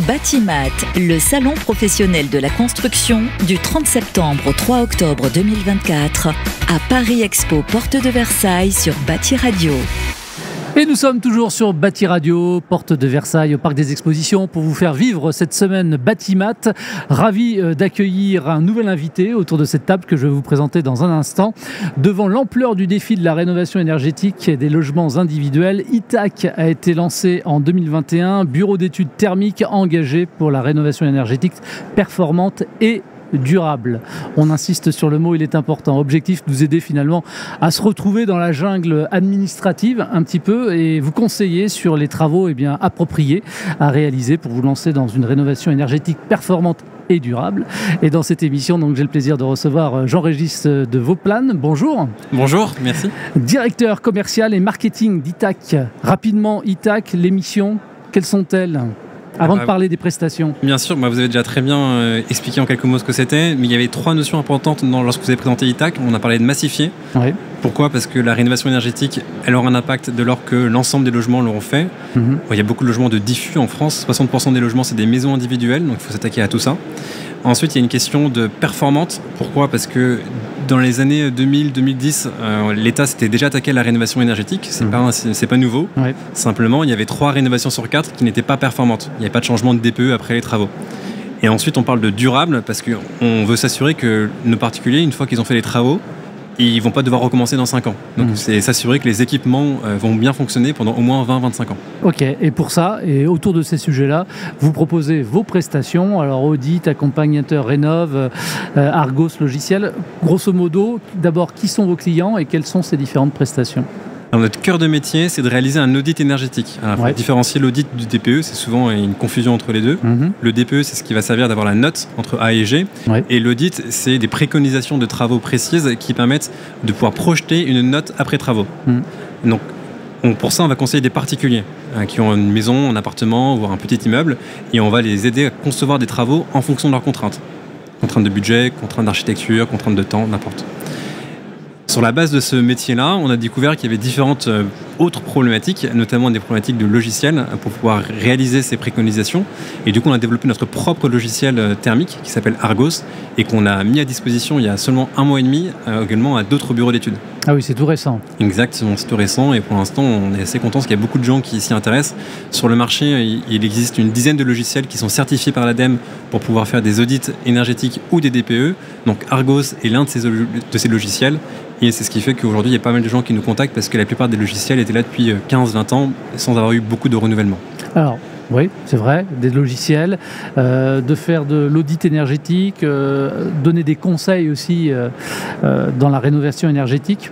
Batimat, le salon professionnel de la construction du 30 septembre au 3 octobre 2024 à Paris Expo Porte de Versailles sur Bâti Radio. Et nous sommes toujours sur Bâti Radio, porte de Versailles, au Parc des Expositions, pour vous faire vivre cette semaine Batimat. Ravi euh, d'accueillir un nouvel invité autour de cette table que je vais vous présenter dans un instant. Devant l'ampleur du défi de la rénovation énergétique des logements individuels, ITAC a été lancé en 2021, bureau d'études thermiques engagé pour la rénovation énergétique performante et durable. On insiste sur le mot, il est important. Objectif, nous aider finalement à se retrouver dans la jungle administrative un petit peu et vous conseiller sur les travaux eh bien, appropriés à réaliser pour vous lancer dans une rénovation énergétique performante et durable. Et dans cette émission, donc j'ai le plaisir de recevoir Jean-Régis de Vauplane. Bonjour. Bonjour, merci. Directeur commercial et marketing d'ITAC. Rapidement, ITAC, l'émission, quelles sont-elles? Avant de ah, parler des prestations. Bien sûr, bah, vous avez déjà très bien euh, expliqué en quelques mots ce que c'était, mais il y avait trois notions importantes dans, lorsque vous avez présenté ITAC. On a parlé de massifier. Pourquoi? Parce que la rénovation énergétique, elle aura un impact de lors que l'ensemble des logements l'auront fait. Mhm. il y a beaucoup de logements de diffus en France. 60% des logements, c'est des maisons individuelles, donc il faut s'attaquer à tout ça. Ensuite, il y a une question de performante. Pourquoi? Parce que dans les années 2000-2010, euh, l'État s'était déjà attaqué à la rénovation énergétique. C'est n'est mhm. pas, nouveau. Simplement, il y avait trois rénovations sur quatre qui n'étaient pas performantes. Il n'y avait pas de changement de DPE après les travaux. Et ensuite, on parle de durable parce qu'on veut s'assurer que nos particuliers, une fois qu'ils ont fait les travaux, ils vont pas devoir recommencer dans 5 ans. Donc hmm. c'est s'assurer que les équipements euh, vont bien fonctionner pendant au moins 20-25 ans. Ok, et pour ça, et autour de ces sujets-là, vous proposez vos prestations, alors audit, accompagnateur rénov, euh, Argos logiciel. Grosso modo, d'abord, qui sont vos clients et quelles sont ces différentes prestations? Notre cœur de métier, c'est de réaliser un audit énergétique. Alors, différencier l'audit du DPE, c'est souvent une confusion entre les deux. Mhm. Le DPE, c'est ce qui va servir d'avoir la note entre A et G. Et l'audit, c'est des préconisations de travaux précises qui permettent de pouvoir projeter une note après travaux. Mhm. Donc, pour ça, on va conseiller des particuliers hein, qui ont une maison, un appartement, voire un petit immeuble, et on va les aider à concevoir des travaux en fonction de leurs contraintes. Contraintes de budget, contraintes d'architecture, contraintes de temps, n'importe. Sur la base de ce métier-là, on a découvert qu'il y avait différentes euh, autres problématiques, notamment des problématiques de logiciels pour pouvoir réaliser ces préconisations. Et du coup, on a développé notre propre logiciel euh, thermique qui s'appelle Argos et qu'on a mis à disposition il y a seulement un mois et demi euh, également à d'autres bureaux d'études. Ah oui, c'est tout récent. Exactement, c'est tout récent et pour l'instant, on est assez content parce qu'il y a beaucoup de gens qui s'y intéressent. Sur le marché, il existe une dizaine de logiciels qui sont certifiés par l'ADEME pour pouvoir faire des audits énergétiques ou des DPE. Donc Argos est l'un de ces, de ces logiciels et c'est ce qui fait qu'aujourd'hui, il y a pas mal de gens qui nous contactent parce que la plupart des logiciels là depuis 15-20 euh, ans sans avoir eu beaucoup de renouvellement. Alors, oui, c'est vrai, des logiciels, euh, de faire de l'audit énergétique, euh, donner des conseils aussi dans la rénovation énergétique.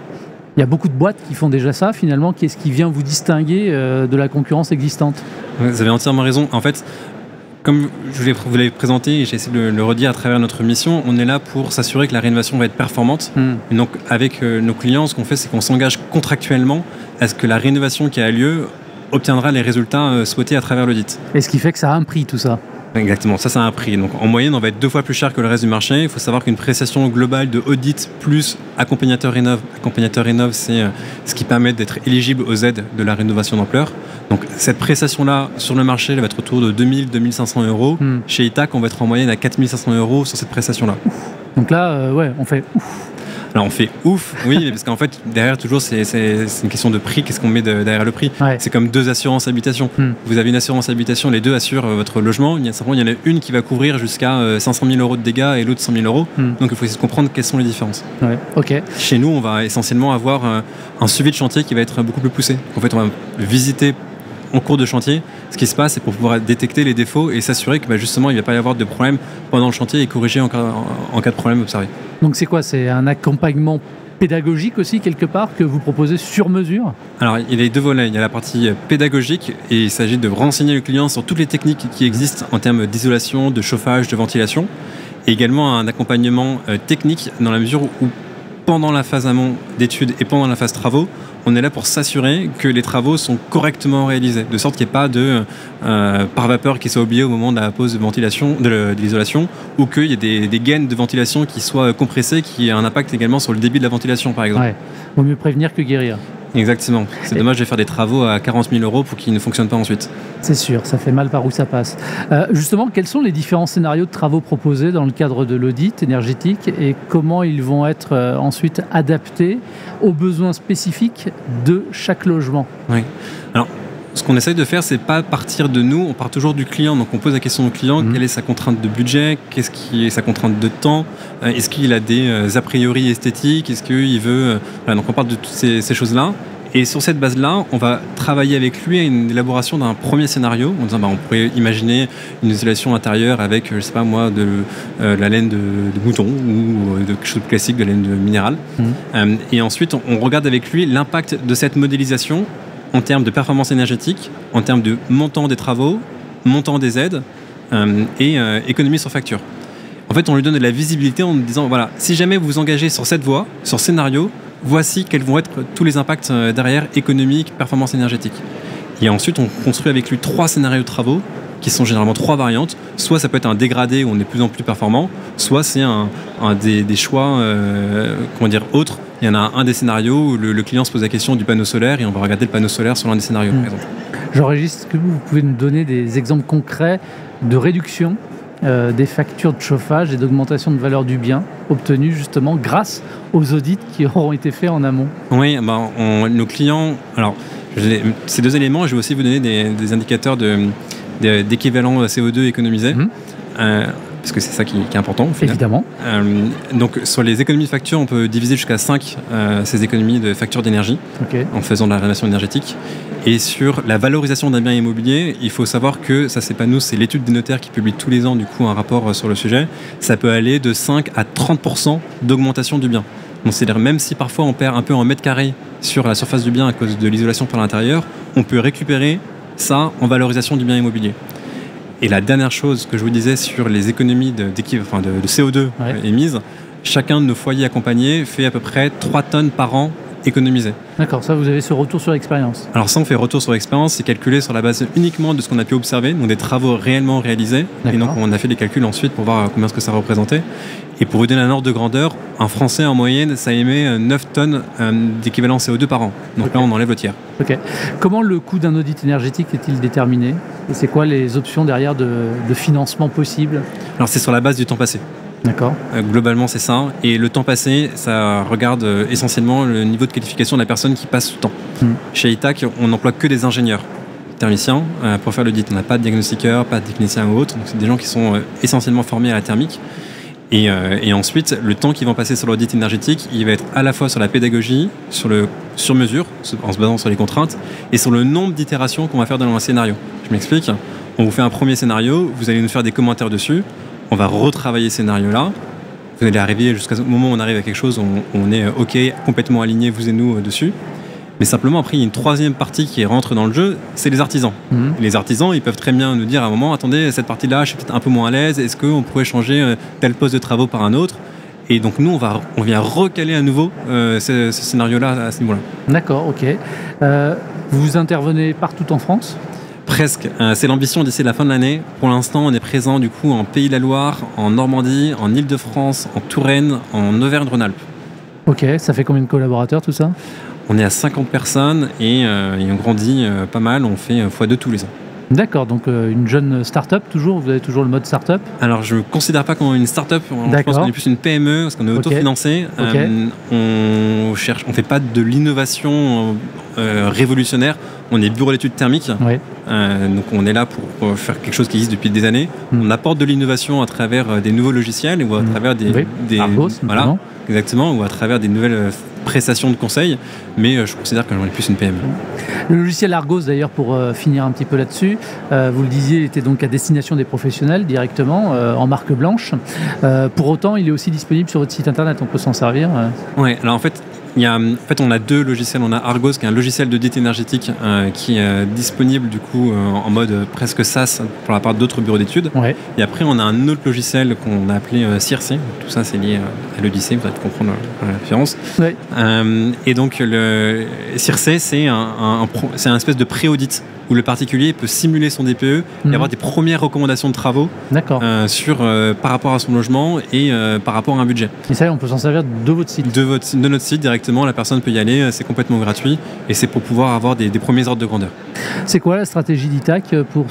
Il y a beaucoup de boîtes qui font déjà ça finalement. Qu'est-ce qui vient vous distinguer de la concurrence existante Vous avez entièrement raison. En fait, comme je vous l'ai présenté et j'ai essayé de le redire à travers notre mission, on est là pour s'assurer que la rénovation va être performante. Hmm. donc, avec nos clients, ce qu'on fait, c'est qu'on s'engage contractuellement à ce que la rénovation qui a lieu obtiendra les résultats euh, souhaités à travers l'audit? Et ce qui fait que ça a un prix, tout ça? Exactement, ça, ça a un prix. Donc en moyenne, on va être deux fois plus cher que le reste du marché. Il faut savoir qu'une prestation globale de audit plus accompagnateur rénov, accompagnateur rénov, c'est euh, ce qui permet d'être éligible aux aides de la rénovation d'ampleur. Donc cette prestation-là sur le marché, elle va être autour de 2000-2500 euros. Hmm. Chez Itac, on va être en moyenne à 4500 euros sur cette prestation-là. Donc là, euh, ouais, on fait ouf. Alors on fait ouf, oui, parce qu'en fait, derrière toujours, c'est une question de prix. Qu'est-ce qu'on met derrière le prix C'est comme deux assurances habitation. Hmm. Vous avez une assurance habitation, les deux assurent euh, votre logement. Il y, a, il y en a une qui va couvrir jusqu'à 500 euh, 000 euros de dégâts et l'autre 100 000 euros. Hmm. Donc il faut essayer de comprendre quelles sont les différences. ok. Chez nous, on va essentiellement avoir un, un suivi de chantier qui va être beaucoup plus poussé. En fait, on va visiter en cours de chantier ce qui se passe, c'est pour pouvoir détecter les défauts et s'assurer que bah, justement il ne va pas y avoir de problème pendant le chantier et corriger en, en cas de problème observé. Donc c'est quoi? C'est un accompagnement pédagogique aussi quelque part que vous proposez sur mesure? Alors il y a deux volets. Il y a la partie pédagogique et il s'agit de renseigner le client sur toutes les techniques qui existent en termes d'isolation, de chauffage, de ventilation. Et également un accompagnement euh, technique dans la mesure où pendant la phase amont d'études et pendant la phase travaux, on est là pour s'assurer que les travaux sont correctement réalisés, de sorte qu'il n'y ait pas de euh, par vapeur qui soit oublié au moment de la pause de ventilation, de l'isolation, ou qu'il y ait des, gaines de ventilation qui soient compressées, qui aient un impact également sur le débit de la ventilation, par exemple. Ouais. Vaut mieux prévenir que guérir. Exactement. C'est dommage de faire des travaux à 40 000 euros pour qu'ils ne fonctionnent pas ensuite. C'est sûr, ça fait mal par où ça passe. Euh, justement, quels sont les différents scénarios de travaux proposés dans le cadre de l'audit énergétique et comment ils vont être euh, ensuite adaptés aux besoins spécifiques de chaque logement? Oui. Alors, ce qu'on essaye de faire, c'est pas partir de nous, on part toujours du client. Donc on pose la question au client mhm. quelle est sa contrainte de budget, qu'est-ce qui est sa contrainte de temps, euh, est-ce qu'il a des euh, a priori esthétiques, est-ce qu'il veut. Euh, donc on part de toutes ces, choses-là. Et sur cette base-là, on va travailler avec lui à une élaboration d'un premier scénario en disant bah, on pourrait imaginer une isolation intérieure avec, je sais pas moi, de la laine de, mouton ou de quelque chose de classique, de laine de minéral. Mhm. et ensuite, on regarde avec lui l'impact de cette modélisation en termes de performance énergétique, en termes de montant des travaux, montant des aides euh, et euh, économie sur facture. En fait, on lui donne de la visibilité en disant voilà, si jamais vous vous engagez sur cette voie, sur scénario, voici quels vont être tous les impacts euh, derrière économique, performance énergétique. Et ensuite, on construit avec lui trois scénarios de travaux qui sont généralement trois variantes. Soit ça peut être un dégradé où on est de plus en plus performant, soit c'est un, des, choix comment dire, autres il y en a un des scénarios où le, client se pose la question du panneau solaire et on va regarder le panneau solaire sur l'un des scénarios, par hmm. exemple. Jean-Régis, est-ce que vous pouvez nous donner des exemples concrets de réduction euh, des factures de chauffage et d'augmentation de valeur du bien obtenues justement grâce aux audits qui auront été faits en amont? Oui, ben, nos clients. Alors, ces deux éléments, je vais aussi vous donner des, indicateurs d'équivalent de, CO2 économisé. Hmm. Euh, parce que c'est ça qui, est important. Évidemment. Euh, donc sur les économies de facture, on peut diviser jusqu'à 5 euh, ces économies de facture d'énergie en faisant de la rénovation énergétique. Et sur la valorisation d'un bien immobilier, il faut savoir que ça c'est pas nous, c'est l'étude des notaires qui publie tous les ans du coup un rapport euh, sur le sujet. Ça peut aller de 5 à 30% d'augmentation du bien. Donc c'est-à-dire même si parfois on perd un peu en mètre carré sur la surface du bien à cause de l'isolation par l'intérieur, on peut récupérer ça en valorisation du bien immobilier. Et la dernière chose que je vous disais sur les économies de, enfin de, CO2 émises, chacun de nos foyers accompagnés fait à peu près 3 tonnes par an économisées. D'accord, ça vous avez ce retour sur l'expérience Alors ça on fait retour sur l'expérience, c'est calculé sur la base uniquement de ce qu'on a pu observer, donc des travaux réellement réalisés. Et donc on a fait des calculs ensuite pour voir combien ce que ça représentait. Et pour vous donner un ordre de grandeur, un Français en moyenne, ça émet 9 euh, tonnes euh, d'équivalent CO2 par an. Donc là, on enlève le tiers. Ok. Comment le coût d'un audit énergétique est-il déterminé? Et c'est quoi les options derrière de, financement possibles Alors c'est sur la base du temps passé. D'accord. Euh, globalement, c'est ça. Et le temps passé, ça regarde essentiellement le niveau de qualification de la personne qui passe ce temps. Hmm. Chez ITAC, on n'emploie que des ingénieurs thermiciens pour faire l'audit. On n'a pas de diagnostiqueur, pas de technicien ou autre. Donc c'est des gens qui sont essentiellement formés à la thermique. Euh, et, ensuite, le temps qu'ils vont passer sur l'audit énergétique, il va être à la fois sur la pédagogie, sur le sur-mesure, en se basant sur les contraintes, et sur le nombre d'itérations qu'on va faire dans un scénario. Je m'explique. On vous fait un premier scénario, vous allez nous faire des commentaires dessus, on va retravailler ce scénario-là. Vous allez arriver jusqu'au moment où on arrive à quelque chose, où on, est OK, complètement aligné, vous et nous, euh, dessus. Mais simplement, après, il y a une troisième partie qui rentre dans le jeu, c'est les artisans. Mhm. Les artisans, ils peuvent très bien nous dire à un moment, attendez, cette partie-là, je suis peut-être un peu moins à l'aise, est-ce qu'on pourrait changer euh, tel poste de travaux par un autre? Et donc nous, on, va, on vient recaler à nouveau euh, ce, scénario-là à ce niveau-là. D'accord, ok. Euh, vous intervenez partout en France? Presque. c'est l'ambition d'ici la fin de l'année. Pour l'instant, on est présent du coup en Pays de la Loire, en Normandie, en Île-de-France, en Touraine, en Auvergne-Rhône-Alpes. Ok, ça fait combien de collaborateurs tout ça? On est à 50 personnes euh, et, on grandit euh, pas mal, on fait x2 tous les ans. D'accord, donc euh, une jeune start-up toujours Vous avez toujours le mode start-up? Alors je ne considère pas qu'on est une start-up, je pense qu'on est plus une PME parce qu'on est autofinancé. on ne fait pas de l'innovation révolutionnaire, on est bureau d'études thermiques. donc on est là pour, faire quelque chose qui existe depuis des années. Hmm. On apporte de l'innovation à travers des nouveaux logiciels ou à hmm. travers des, des Argos, voilà, exactement, ou à travers des nouvelles prestation de conseil, mais euh, je considère que j'en ai plus une PME. Le logiciel Argos, d'ailleurs, pour euh, finir un petit peu là-dessus, euh, vous le disiez, était donc à destination des professionnels directement, en marque blanche. pour autant, il est aussi disponible sur votre site internet, on peut s'en servir. Oui, alors en fait, en fait, on a deux logiciels. On a Argos, qui est un logiciel de dite énergétique euh, qui est euh, disponible du coup euh, en mode presque SaaS pour la part d'autres bureaux d'études. Et après, on a un autre logiciel qu'on a appelé Circe. Tout ça, c'est lié à l'Odyssée, vous allez comprendre la différence. et donc, le Circe, c'est un, un, un, espèce de pré-audit où le particulier peut simuler son DPE et mhm. avoir des premières recommandations de travaux euh, sur, euh, par rapport à son logement et euh, par rapport à un budget. Et ça, on peut s'en servir de votre site de, votre, de notre site directement directement, la personne peut y aller, c'est complètement gratuit et c'est pour pouvoir avoir des, premiers ordres de grandeur. C'est quoi la stratégie d'ITAC pour,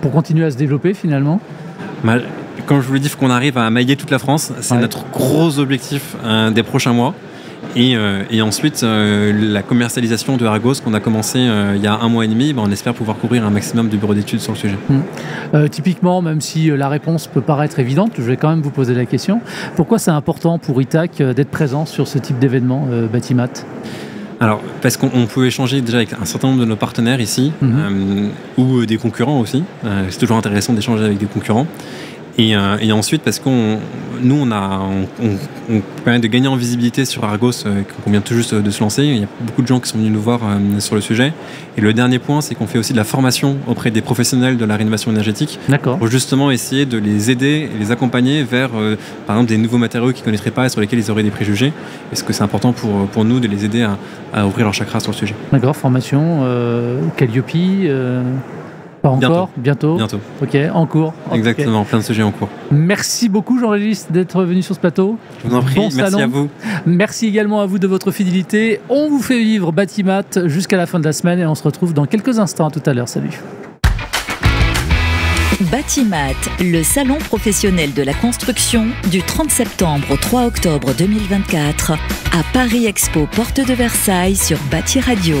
pour continuer à se développer finalement? Bah, Quand je vous l'ai dit, qu'on arrive à mailler toute la France. C'est notre gros objectif des prochains mois. Euh, et, ensuite, euh, la commercialisation de Argos qu'on a commencé euh, il y a un mois et demi, ben, on espère pouvoir couvrir un maximum de bureaux d'études sur le sujet. Mmh. typiquement, même si la réponse peut paraître évidente, je vais quand même vous poser la question. Pourquoi c'est important pour ITAC d'être présent sur ce type d'événement Batimat? Alors, parce qu'on peut échanger déjà avec un certain nombre de nos partenaires ici, mmh. ou des concurrents aussi. c'est toujours intéressant d'échanger avec des concurrents. Euh, et, ensuite, parce qu'on nous, on, a, on, permet de gagner en visibilité sur Argos, euh, qu'on vient tout juste de se lancer. Il y a beaucoup de gens qui sont venus nous voir euh, sur le sujet. Et le dernier point, c'est qu'on fait aussi de la formation auprès des professionnels de la rénovation énergétique. Pour justement essayer de les aider et les accompagner vers, par exemple, des nouveaux matériaux qu'ils ne connaîtraient pas et sur lesquels ils auraient des préjugés. Est-ce que c'est important pour, pour nous de les aider à, à ouvrir leur chakra sur le sujet? D'accord, formation, Calliope pas encore Bientôt. Bientôt. Ok, en cours. Exactement, plein de sujets en cours. Merci beaucoup Jean-Régis d'être venu sur ce plateau. Je vous en prie, merci à vous. Merci également à vous de votre fidélité. On vous fait vivre Batimat jusqu'à la fin de la semaine et on se retrouve dans quelques instants. À tout à l'heure. Salut. Batimat, le salon professionnel de la construction du 30 septembre au 3 octobre 2024 à Paris Expo Porte de Versailles sur Bati Radio.